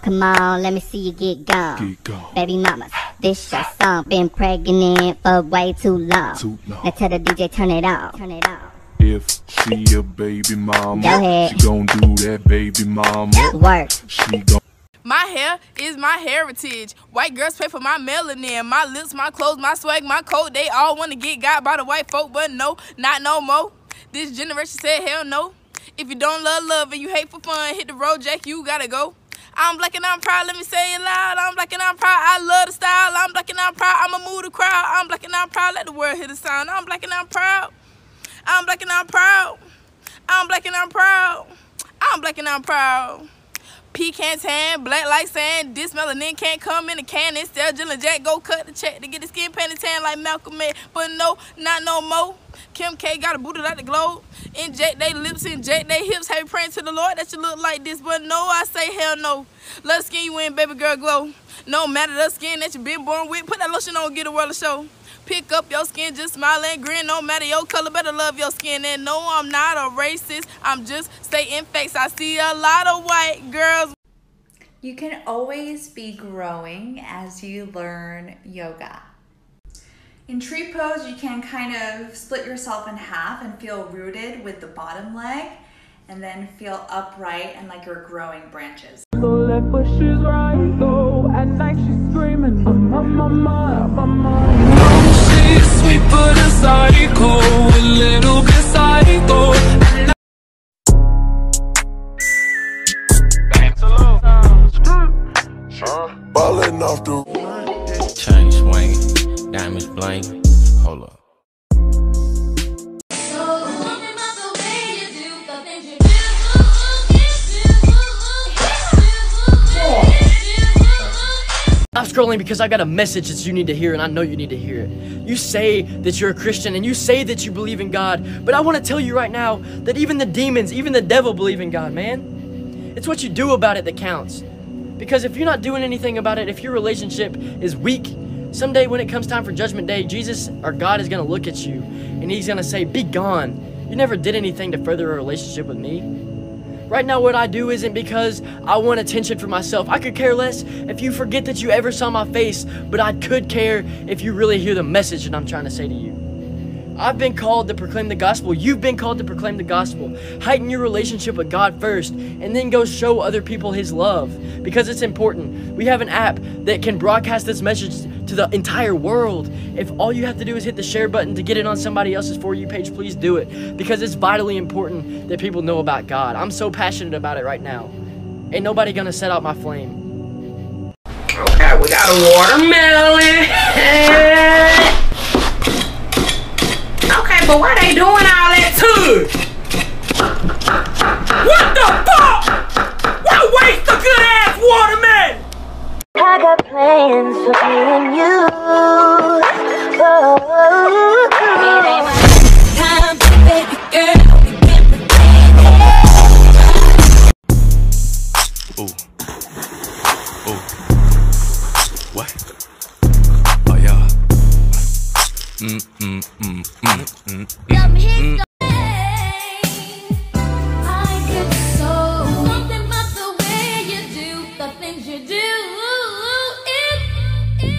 song, come on, let me see you get gone. Get gone. Baby mamas, this your song, been pregnant for way too long. Too long. Now tell the DJ turn it off. Turn it off. If she a baby mama, Go ahead. she gon' do that baby mama. Work. She gon' My hair is my heritage. White girls pay for my melanin. My lips, my clothes, my swag, my coat. They all want to get got by the white folk, but no, not no more. This generation said hell no. If you don't love love and you hate for fun, hit the road, Jack, you gotta go. I'm black and I'm proud, let me say it loud. I'm black and I'm proud, I love the style. I'm black and I'm proud, I'ma move the crowd. I'm black and I'm proud, let the world hear the sound. I'm black and I'm proud. I'm black and I'm proud. I'm black and I'm proud. I'm black and I'm proud. Pecan tan, black like sand. This melanin can't come in a can. Instead, Jill and Jack go cut the check to get the skin painted tan like Malcolm X. But no, not no more. Kim K got a booted out the globe. Inject they lips, inject they hips. Hey, praying to the Lord that you look like this. But no, I say hell no. The skin you in, baby girl, glow. No matter the skin that you been born with. Put that lotion on, get a world of show. Pick up your skin, just smile and grin. No matter your color, better love your skin. And no, I'm not a racist. I'm just stating facts. I see a lot of white girls You can always be growing as you learn yoga. In tree pose, you can kind of split yourself in half and feel rooted with the bottom leg, and then feel upright and like you're growing branches. So left, but she's right though. At night she's screaming, I'm on my mind, my mind. She's sweet but a psycho, a little bit scrolling because I got a message that you need to hear and I know you need to hear it. You say that you're a Christian and you say that you believe in God, but I want to tell you right now that even the demons, even the devil believe in God, man. It's what you do about it that counts. Because if you're not doing anything about it, if your relationship is weak, someday when it comes time for judgment day, Jesus or God is going to look at you and he's going to say, "Be gone. You never did anything to further a relationship with me." Right now, what I do isn't because I want attention for myself. I could care less if you forget that you ever saw my face, but I could care if you really hear the message that I'm trying to say to you. I've been called to proclaim the gospel. You've been called to proclaim the gospel. Heighten your relationship with God first, and then go show other people His love because it's important. We have an app that can broadcast this message to the entire world. If all you have to do is hit the share button to get it on somebody else's For You page, please do it because it's vitally important that people know about God. I'm so passionate about it right now. Ain't nobody gonna set out my flame. Okay, we got a watermelon. Okay, but why they doing all that too? What the fuck? Why waste a good ass watermelon? I got plans for me and you. Oh, it ain't my time, baby girl. We can pretend. Ooh.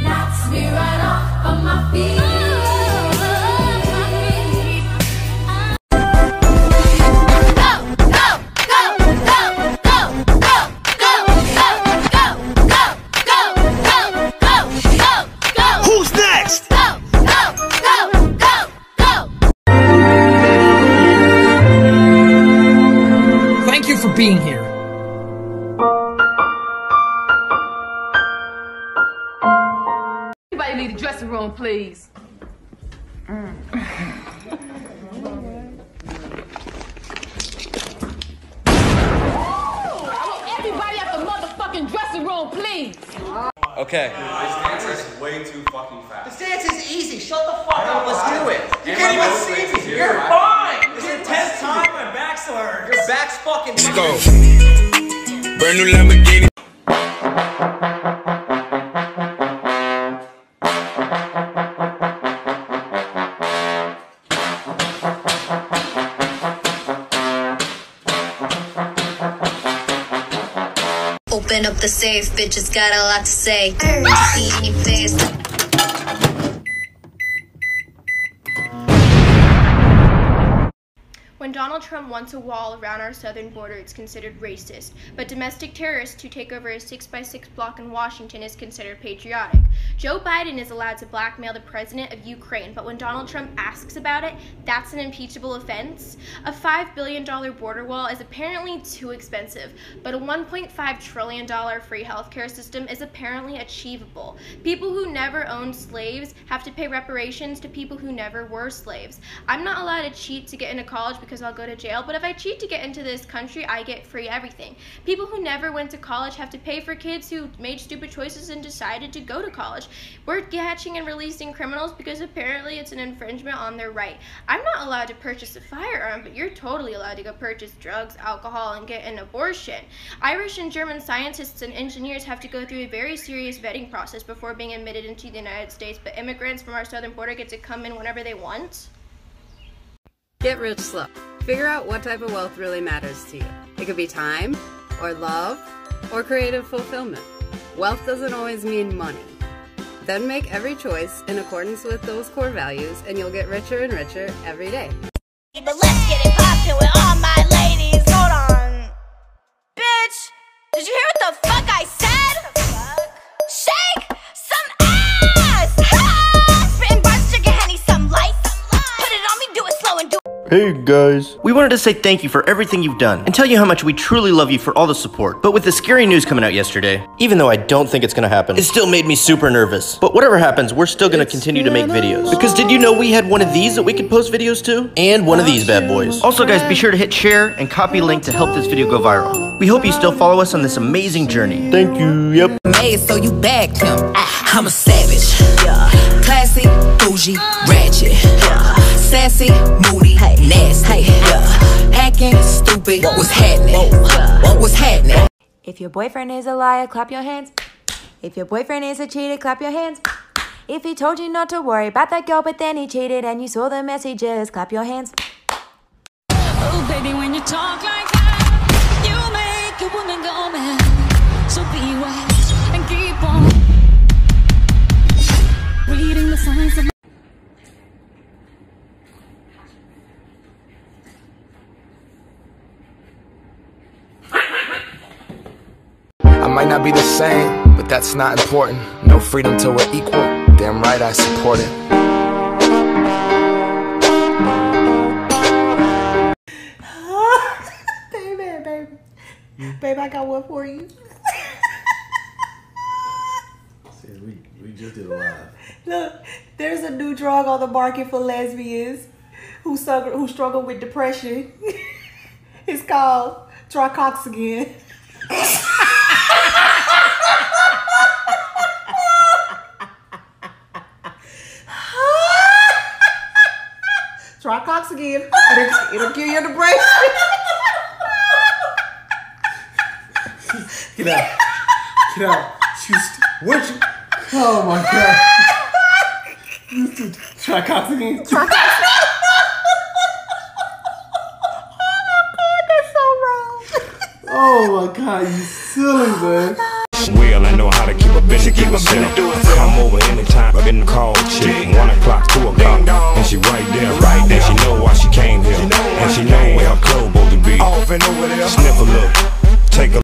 Knocks me right off of my feet. Being here. Everybody leave the dressing room, please. Mm. Everybody at the motherfucking dressing room, please. Okay. This dance is way too fucking fast. This dance is easy. Shut the fuck up. Let's do it. You can't even see me. You're impact. fine. My. Your back's fucking. Let's go. Brand new Lamborghini. Open up the safe, bitches got a lot to say. See face. When Donald Trump wants a wall around our southern border, it's considered racist. But domestic terrorists who take over a 6x6 block in Washington is considered patriotic. Joe Biden is allowed to blackmail the president of Ukraine, but when Donald Trump asks about it, that's an impeachable offense. A $5 billion border wall is apparently too expensive, but a $1.5 trillion free healthcare system is apparently achievable. People who never owned slaves have to pay reparations to people who never were slaves. I'm not allowed to cheat to get into college because I'll go to jail, but if I cheat to get into this country, I get free everything. People who never went to college have to pay for kids who made stupid choices and decided to go to college. We're catching and releasing criminals because apparently it's an infringement on their right. I'm not allowed to purchase a firearm, but you're totally allowed to go purchase drugs, alcohol, and get an abortion. Irish and German scientists and engineers have to go through a very serious vetting process before being admitted into the United States, but immigrants from our southern border get to come in whenever they want. Get rich slow. Figure out what type of wealth really matters to you. It could be time, or love, or creative fulfillment. Wealth doesn't always mean money. Then make every choice in accordance with those core values, and you'll get richer and richer every day. But let's get it poppin' with Hey guys. We wanted to say thank you for everything you've done and tell you how much we truly love you for all the support. But with the scary news coming out yesterday, even though I don't think it's gonna happen, it still made me super nervous. But whatever happens, we're still gonna continue to make videos. Because did you know we had one of these that we could post videos to? And one of these bad boys. Also guys, be sure to hit share and copy link to help this video go viral. We hope you still follow us on this amazing journey. Thank you, yep. made, so you bagged him. Ah, I'm a savage. Yeah. Classy, bougie, ratchet. Yeah. Sassy, moody, nasty. Hacking, stupid. What was happening? What was happening? If your boyfriend is a liar, clap your hands. If your boyfriend is a cheater, clap your hands. If he told you not to worry about that girl, but then he cheated and you saw the messages, clap your hands. Oh, baby, when you talk like not be the same, but that's not important. No freedom till we're equal. Damn right I support it. baby, baby. Babe, I got one for you. we, we just did a live. Look, there's a new drug on the market for lesbians who struggle, who struggle with depression. it's called Tricoxagen. Tricoxagen. It'll, it'll kill your depression. Get out. Get out. She's, what you? Oh my god. Tricoxagen. Oh my god, you silly man real. I know how to keep a bitch to keep herself. Come over anytime. I've been called chick. One o'clock, two o'clock, and she right there, right there. And she know why she came here, and she know where her clothes supposed to be. Sniff a little.